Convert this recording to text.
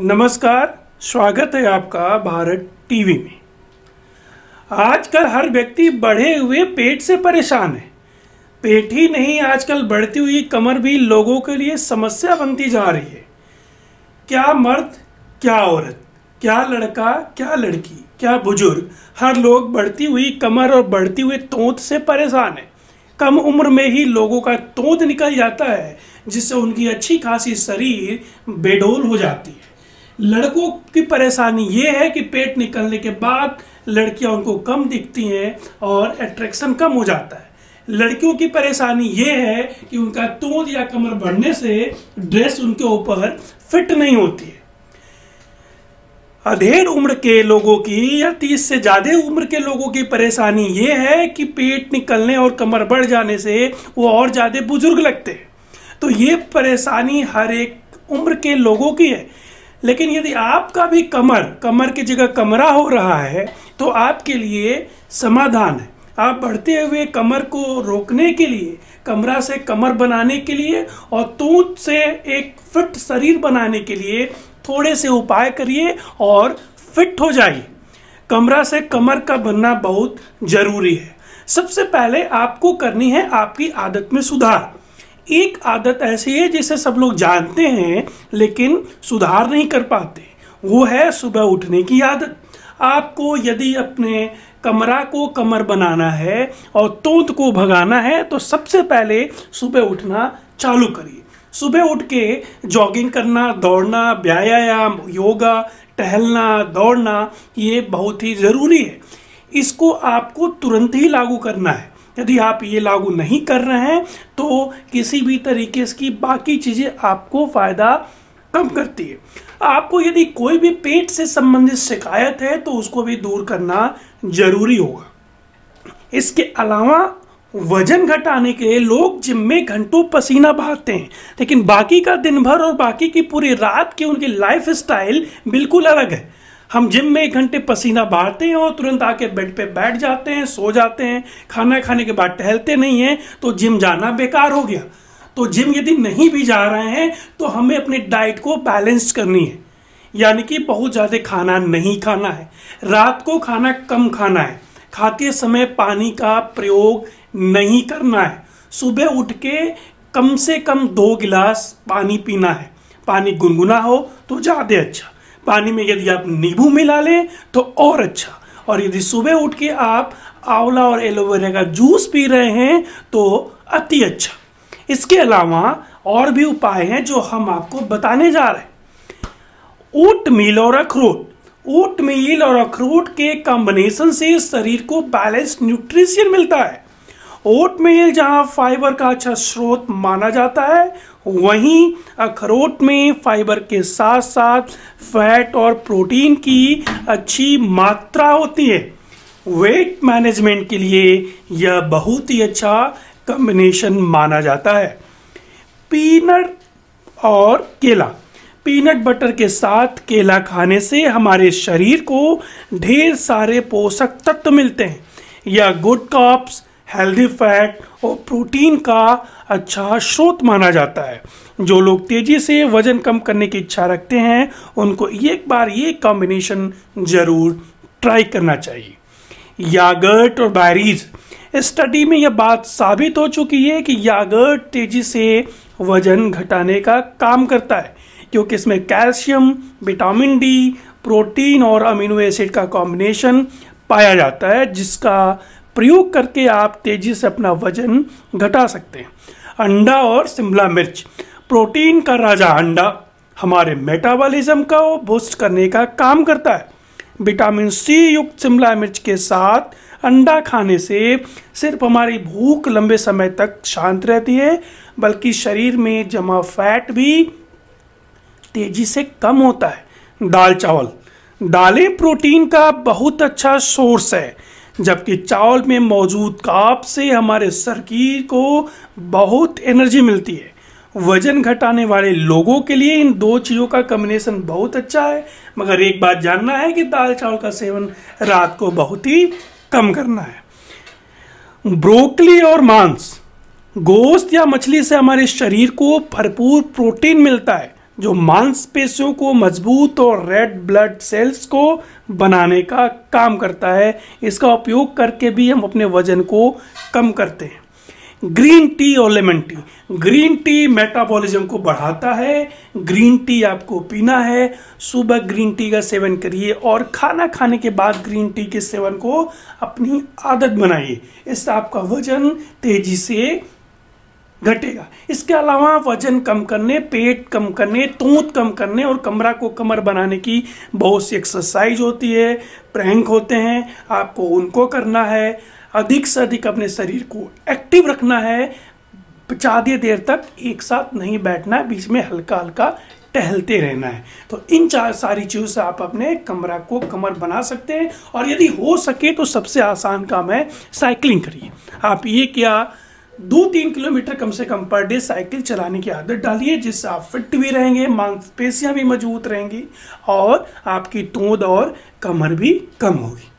नमस्कार, स्वागत है आपका भारत टीवी में। आजकल हर व्यक्ति बढ़े हुए पेट से परेशान है। पेट ही नहीं, आजकल बढ़ती हुई कमर भी लोगों के लिए समस्या बनती जा रही है। क्या मर्द, क्या औरत, क्या लड़का, क्या लड़की, क्या बुज़ुर्ग, हर लोग बढ़ती हुई कमर और बढ़ती हुई तोंत से परेशान है। कम उम्र में ही लोगों का तोत निकल जाता है, जिससे उनकी अच्छी खासी शरीर बेडोल हो जाती है। लड़कों की परेशानी ये है कि पेट निकलने के बाद लड़कियाँ उनको कम दिखती हैं और अट्रैक्शन कम हो जाता है। लड़कियों की परेशानी ये है कि उनका तोंद या कमर बढ़ने से ड्रेस उनके ऊपर फिट नहीं होती है। अधेड़ उम्र के लोगों की या तीस से ज़्यादा उम्र के लोगों की परेशानी ये है कि पेट निकलने और कमर बढ़ जाने से वो और ज़्यादा बुज़ुर्ग लगते हैं। तो ये परेशानी हर एक उम्र के लोगों की है। लेकिन यदि आपका भी कमर कमर की जगह कमरा हो रहा है तो आपके लिए समाधान है। आप बढ़ते हुए कमर को रोकने के लिए, कमरा से कमर बनाने के लिए और तूत से एक फिट शरीर बनाने के लिए थोड़े से उपाय करिए और फिट हो जाइए। कमरा से कमर का बनना बहुत ज़रूरी है। सबसे पहले आपको करनी है आपकी आदत में सुधार। एक आदत ऐसी है जिसे सब लोग जानते हैं, लेकिन सुधार नहीं कर पाते। वो है सुबह उठने की आदत। आपको यदि अपने कमरा को कमर बनाना है और तोत को भगाना है तो सबसे पहले सुबह उठना चालू करिए। सुबह उठ के जॉगिंग करना, दौड़ना, व्यायाम, योगा, टहलना, दौड़ना, ये बहुत ही ज़रूरी है। इसको आपको तुरंत ही लागू करना है। यदि आप ये लागू नहीं कर रहे हैं तो किसी भी तरीके की बाकी चीज़ें आपको फ़ायदा कम करती है। आपको यदि कोई भी पेट से संबंधित शिकायत है तो उसको भी दूर करना ज़रूरी होगा। इसके अलावा, वज़न घटाने के लिए लोग जिम में घंटों पसीना बहाते हैं, लेकिन बाकी का दिन भर और बाकी की पूरी रात की उनकी लाइफ स्टाइल बिल्कुल अलग है। हम जिम में एक घंटे पसीना बहाते हैं और तुरंत आके बेड पे बैठ जाते हैं, सो जाते हैं। खाना खाने के बाद टहलते नहीं हैं तो जिम जाना बेकार हो गया। तो जिम यदि नहीं भी जा रहे हैं तो हमें अपनी डाइट को बैलेंस करनी है। यानी कि बहुत ज़्यादा खाना नहीं खाना है। रात को खाना कम खाना है। खाते समय पानी का प्रयोग नहीं करना है। सुबह उठ के कम से कम दो गिलास पानी पीना है। पानी गुनगुना हो तो ज़्यादा अच्छा। पानी में यदि आप नींबू मिला लें तो और अच्छा। और यदि सुबह उठ के आप आंवला और एलोवेरा का जूस पी रहे हैं तो अति अच्छा। इसके अलावा और भी उपाय हैं जो हम आपको बताने जा रहे हैं। ओट मील और अखरोट। ओट मील और अखरोट के कॉम्बिनेशन से शरीर को बैलेंस न्यूट्रिशियन मिलता है। ओट मील जहाँ फाइबर का अच्छा स्रोत माना जाता है वहीं अखरोट में फाइबर के साथ साथ फैट और प्रोटीन की अच्छी मात्रा होती है। वेट मैनेजमेंट के लिए यह बहुत ही अच्छा कम्बिनेशन माना जाता है। पीनट और केला। पीनट बटर के साथ केला खाने से हमारे शरीर को ढेर सारे पोषक तत्व मिलते हैं। यह गुड कॉप्स हेल्दी फैट और प्रोटीन का अच्छा स्रोत माना जाता है। जो लोग तेज़ी से वज़न कम करने की इच्छा रखते हैं, उनको एक बार ये कॉम्बिनेशन ज़रूर ट्राई करना चाहिए। यागर्ट और बैरीज स्टडी में यह बात साबित हो चुकी है कि यागर्ट तेज़ी से वज़न घटाने का काम करता है, क्योंकि इसमें कैल्शियम, विटामिन डी, प्रोटीन और अमीनो एसिड का कॉम्बिनेशन पाया जाता है, जिसका प्रयोग करके आप तेज़ी से अपना वज़न घटा सकते हैं। अंडा और शिमला मिर्च। प्रोटीन का राजा अंडा हमारे मेटाबॉलिज्म का बूस्ट करने का काम करता है। विटामिन सी युक्त शिमला मिर्च के साथ अंडा खाने से सिर्फ़ हमारी भूख लंबे समय तक शांत रहती है, बल्कि शरीर में जमा फैट भी तेज़ी से कम होता है। दाल चावल। दालें प्रोटीन का बहुत अच्छा सोर्स है। जबकि चावल में मौजूद काप से हमारे शरीर को बहुत एनर्जी मिलती है। वज़न घटाने वाले लोगों के लिए इन दो चीज़ों का कम्बिनेशन बहुत अच्छा है। मगर एक बात जानना है कि दाल चावल का सेवन रात को बहुत ही कम करना है। ब्रोकली और मांस, गोश्त या मछली से हमारे शरीर को भरपूर प्रोटीन मिलता है। जो मांसपेशियों को मज़बूत और रेड ब्लड सेल्स को बनाने का काम करता है, इसका उपयोग करके भी हम अपने वज़न को कम करते हैं। ग्रीन टी और lemon tea green tea metabolism को बढ़ाता है ग्रीन टी आपको पीना है, सुबह ग्रीन टी का सेवन करिए और खाना खाने के बाद ग्रीन टी के सेवन को अपनी आदत बनाइए। इससे आपका वज़न तेज़ी से घटेगा। इसके अलावा वज़न कम करने, पेट कम करने, तूत कम करने और कमरा को कमर बनाने की बहुत सी एक्सरसाइज होती है प्रैंक होते हैं, आपको उनको करना है, अधिक से अधिक अपने शरीर को एक्टिव रखना है, ज़्यादा देर तक एक साथ नहीं बैठना है बीच में हल्का हल्का टहलते रहना है। तो इन चार, सारी चीज़ों से आप अपने कमरा को कमर बना सकते हैं और यदि हो सके तो सबसे आसान काम है साइकिलिंग करिए। आप ये क्या दो तीन किलोमीटर कम से कम पर डे साइकिल चलाने की आदत डालिए, जिससे आप फिट भी रहेंगे, मांसपेशियाँ भी मज़बूत रहेंगी और आपकी तोंद और कमर भी कम होगी।